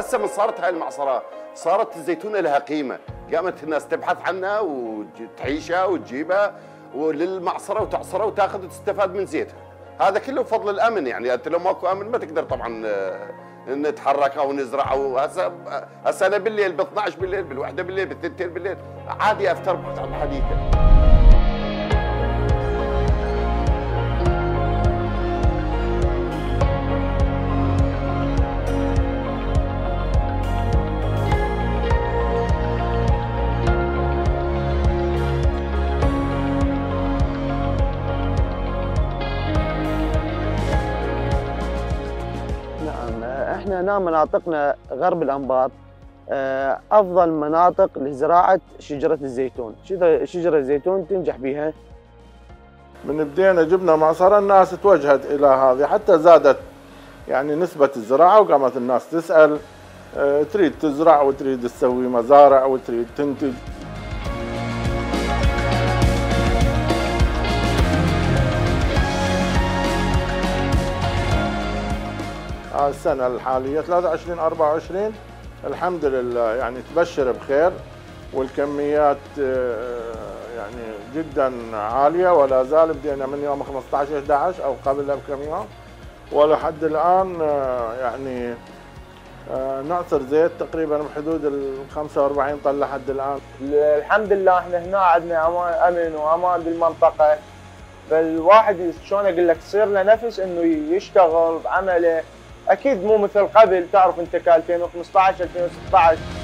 هسه من صارت هاي المعصرة صارت الزيتونة لها قيمة. قامت الناس تبحث عنها وتعيشها وتجيبها وللمعصرة وتعصرها وتاخذ وتستفاد من زيتها. هذا كله بفضل الأمن يعني. أنت لو ماكو أمن ما تقدر طبعا آه، نتحرك أو نزرع أو هسه هسه أنا بالليل ب 12 بالليل بالوحدة بالليل بالثنتين بالليل. عادي افتر على الحديقه إحنا هنا مناطقنا غرب الأنباط آه، أفضل مناطق لزراعة شجرة الزيتون، شجره الزيتون تنجح بها. من بدينا جبنا معصره الناس توجهت إلى هذه حتى زادت يعني نسبة الزراعة وقامت الناس تسأل آه، تريد تزرع وتريد تسوي مزارع وتريد تنتج. السنة الحالية 23 24 الحمد لله يعني تبشر بخير والكميات آه، يعني جدا عالية ولا زال بدينا من يوم 15 11 أو قبلها بكم يوم. ولحد الآن آه، يعني آه، نعصر زيت تقريبا بحدود ال 45 طن لحد الآن. الحمد لله إحنا هنا عندنا أمن وأمان بالمنطقة. فالواحد شلون أقول لك تصير له نفس إنه يشتغل بعمله. أكيد مو مثل قبل تعرف انت ك 2015 2016